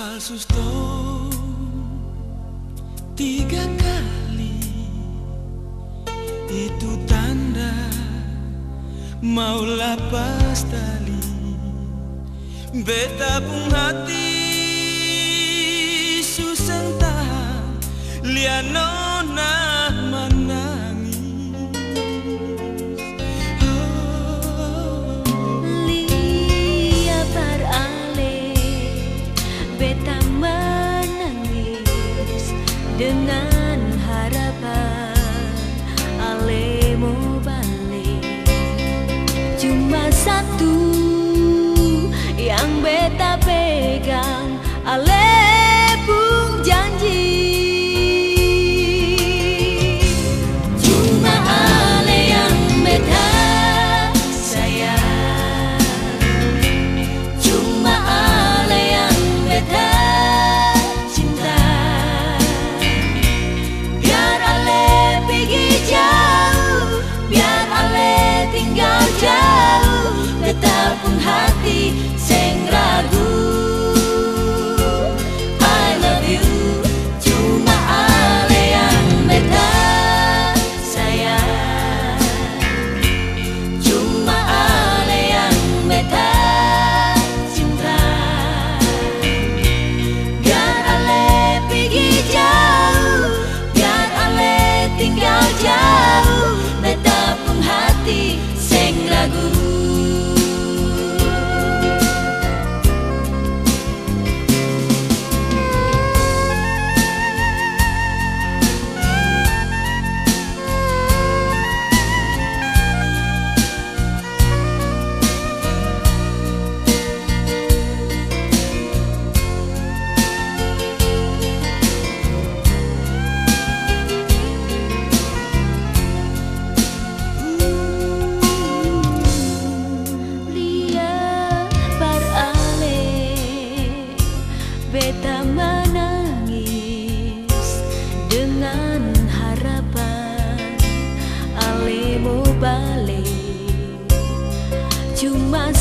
falsos dos tiga kali. Itu tanda mau lapas tali beta pun hati susentah liano. dengan harapan balik Cuma